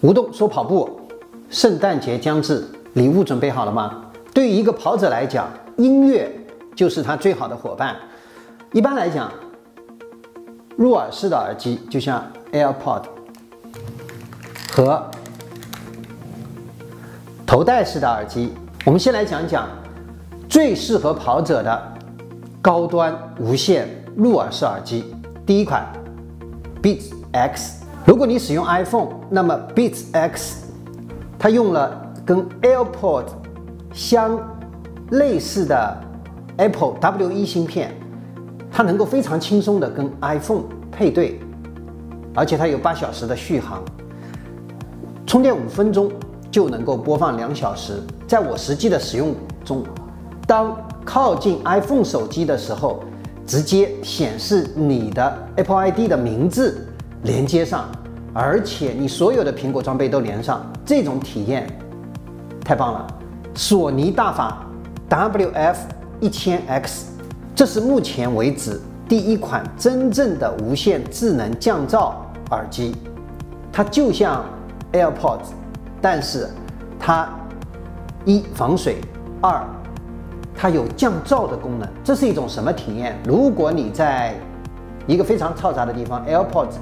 吴动说跑步，圣诞节将至，礼物准备好了吗？对于一个跑者来讲，音乐就是他最好的伙伴。一般来讲，入耳式的耳机就像 AirPod 和头戴式的耳机。我们先来讲讲最适合跑者的高端无线入耳式耳机。第一款 Beats X。如果你使用 iPhone，那么 Beats X 它用了跟 AirPod 相类似的 Apple W1 芯片，它能够非常轻松的跟 iPhone 配对，而且它有八小时的续航，充电五分钟就能够播放两小时。在我实际的使用中，当靠近 iPhone 手机的时候，直接显示你的 Apple ID 的名字。连接上，而且你所有的苹果装备都连上，这种体验太棒了。索尼大法 WF 一千 X，这是目前为止第一款真正的无线智能降噪耳机。它就像 AirPods，但是它一防水，二它有降噪的功能。这是一种什么体验？如果你在一个非常嘈杂的地方，AirPods。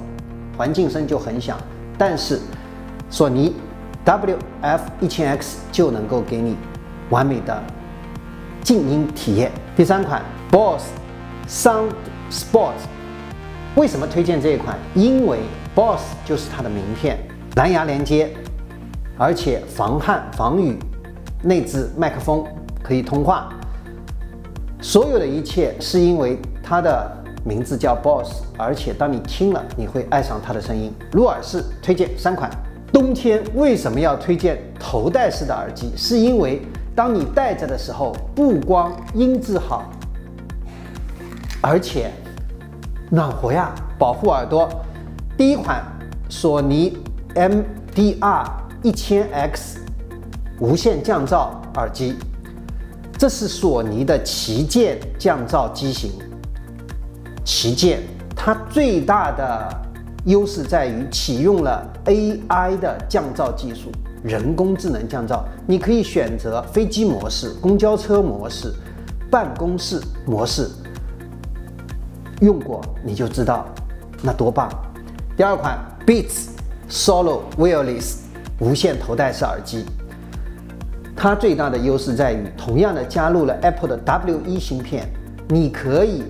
环境声就很响，但是索尼 WF 一千 X 就能够给你完美的静音体验。第三款 BOSS Sound Sport，为什么推荐这一款？因为 BOSS 就是它的名片，蓝牙连接，而且防汗防雨，内置麦克风可以通话，所有的一切是因为它的。名字叫 Boss，而且当你听了，你会爱上它的声音。入耳式推荐三款。冬天为什么要推荐头戴式的耳机？是因为当你戴着的时候，不光音质好，而且暖和呀，保护耳朵。第一款索尼 MDR 一千 X 无线降噪耳机，这是索尼的旗舰降噪机型。旗舰，它最大的优势在于启用了 AI 的降噪技术，人工智能降噪。你可以选择飞机模式、公交车模式、办公室模式，用过你就知道那多棒。第二款 Beats Solo Wireless 无线头戴式耳机，它最大的优势在于同样的加入了 Apple 的 W1 芯片，你可以。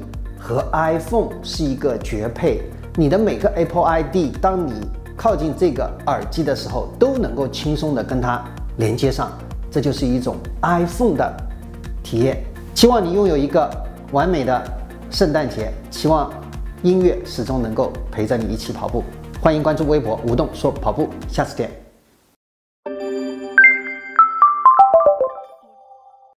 和 iPhone 是一个绝配，你的每个 Apple ID，当你靠近这个耳机的时候，都能够轻松的跟它连接上，这就是一种 iPhone 的体验。希望你拥有一个完美的圣诞节，希望音乐始终能够陪着你一起跑步。欢迎关注微博“吴动说跑步”，下次见。